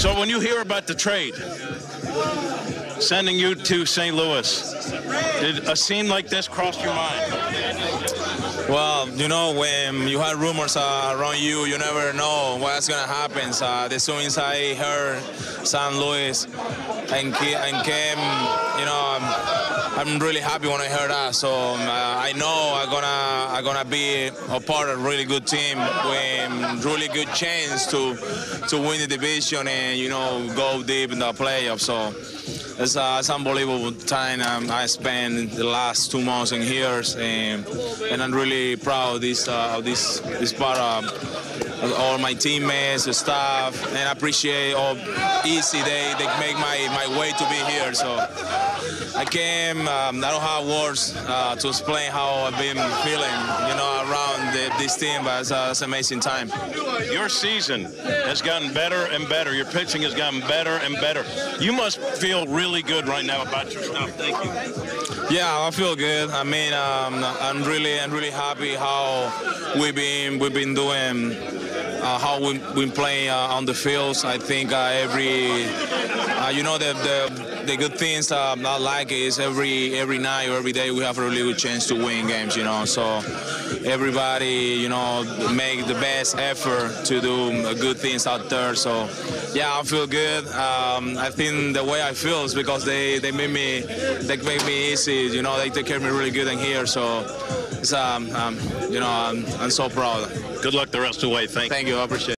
So when you hear about the trade, sending you to St. Louis, did a scene like this cross your mind? Well, you know, when you had rumors uh, around you, you never know what's going to happen. So, uh, as soon as I heard St. Louis and, and came, you know, I'm, really happy when I heard that. So um, uh, I know I'm gonna I'm gonna be a part of a really good team with really good chance to to win the division and you know go deep in the playoffs. So it's, uh, it's unbelievable time um, I spent the last two months in here, and, and I'm really proud of this uh, of this this part of all my teammates, the staff, and I appreciate how easy they, they make my, my way to be here. So I came, um, I don't have words uh, to explain how I've been feeling, you know, around the, this team, but it's, uh, it's, an amazing time. Your season has gotten better and better. Your pitching has gotten better and better. You must feel really good right now about your stuff. Thank you. Yeah, I feel good. I mean, um, I'm really, I'm really happy how we've been, we've been doing uh, how we we play uh, on the fields. I think uh, every, uh, you know, the, the, the good things I like is every every night or every day we have a really good chance to win games. You know, so everybody, you know, make the best effort to do good things out there. So yeah, I feel good. Um, I think the way I feel is because they they make me they make me easy. You know, they take care of me really good in here. So it's um, um you know, I'm, I'm so proud. Good luck the rest of the way. Thank, Thank you. I appreciate it.